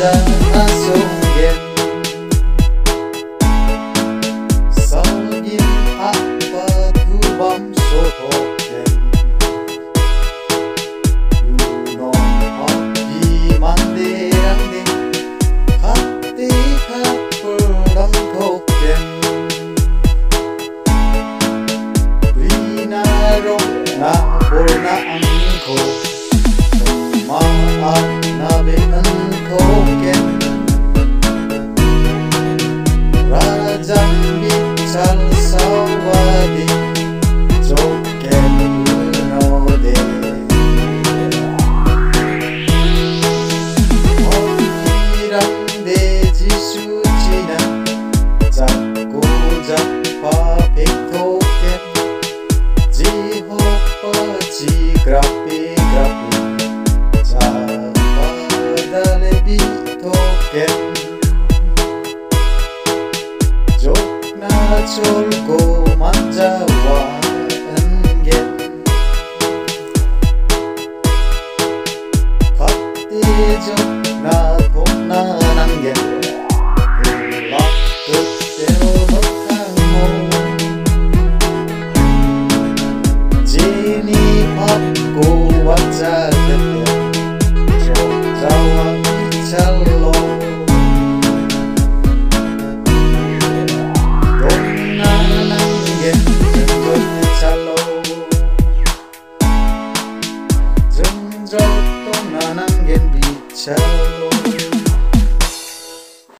bisa asungin Salgin apa tuh bam soho 참 성과디 좋겠노데 어디란데 지수지나 잡고 잡아 백토게 지호퍼 지그라. 쫄고 맞자와 은게 겉이 좋나. So